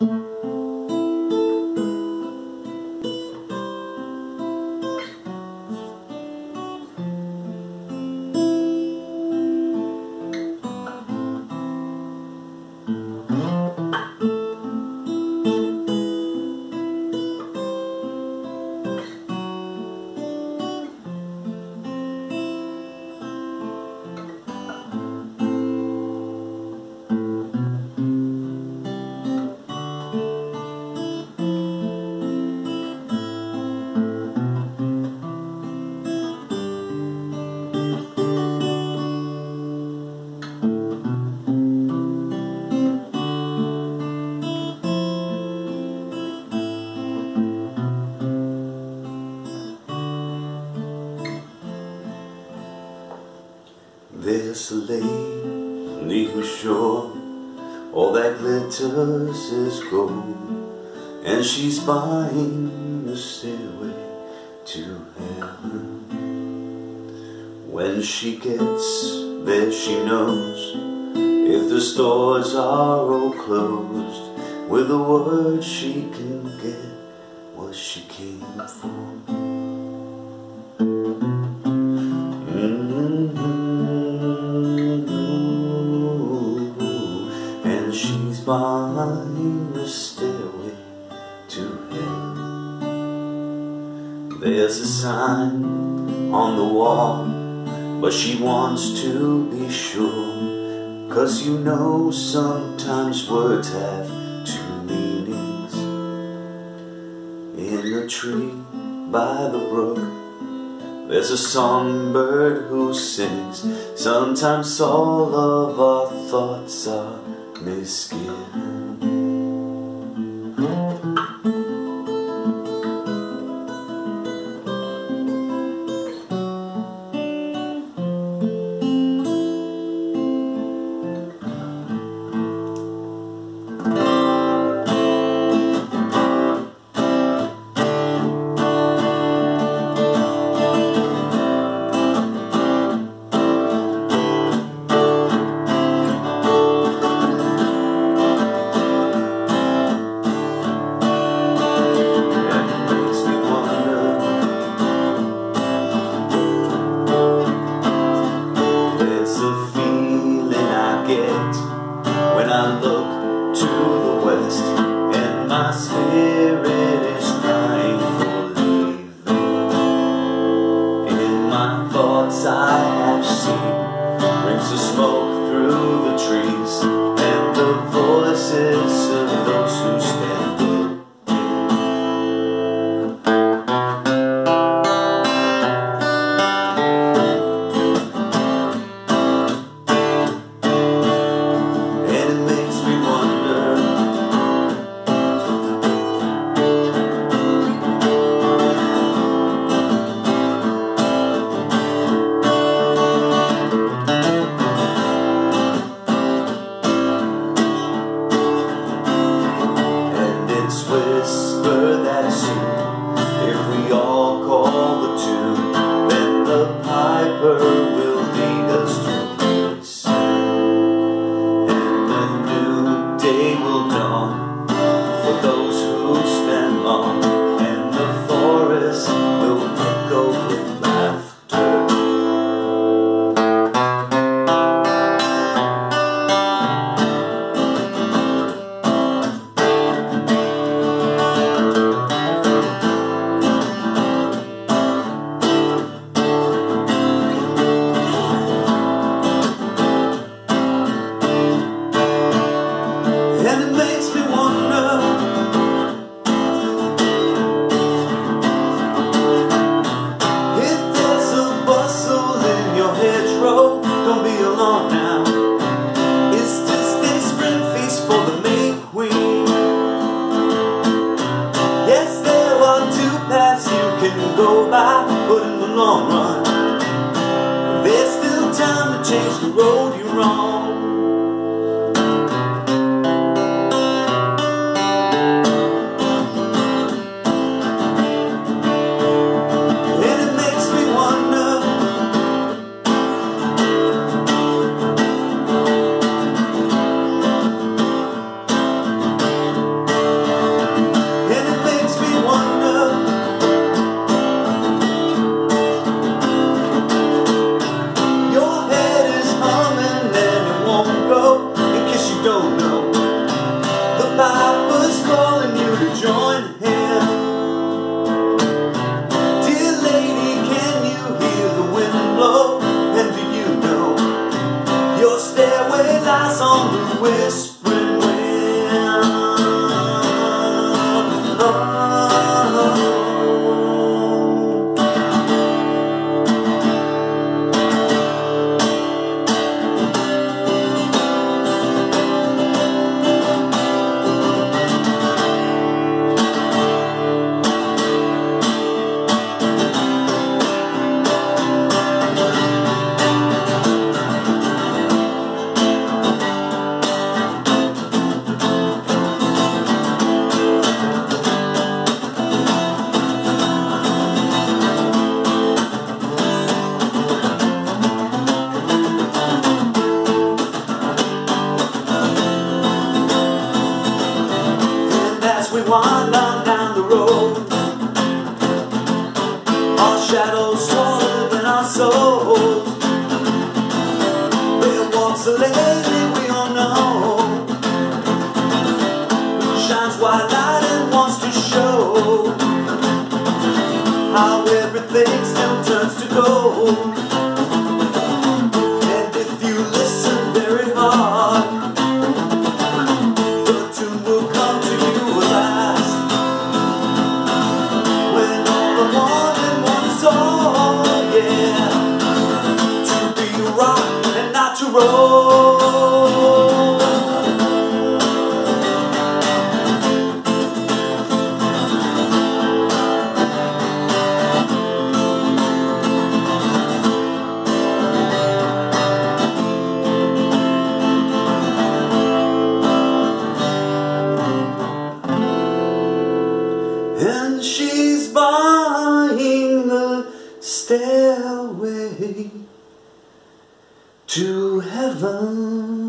There's a lady who's sure all that glitters is gold, and she's buying the stairway to heaven. When she gets there, she knows if the stores are all closed, with a word she can get what she came for. There's a sign on the wall, but she wants to be sure. Cause you know sometimes words have two meanings. In the tree by the brook, there's a songbird who sings. Sometimes all of our thoughts are misgiven. Thoughts I have seen rings of smoke through the trees and the voices of can go by, but in the long run, there's still time to change the road you're on. calling you to join him. Dear lady, can you hear the wind blow? And do you know your stairway lies on the whisper? A lady we all know, who shines white light and wants to show how everything still turns to gold. And if you listen very hard. The tune will come to you at last When all the all, yeah To be rock and not to roll to heaven.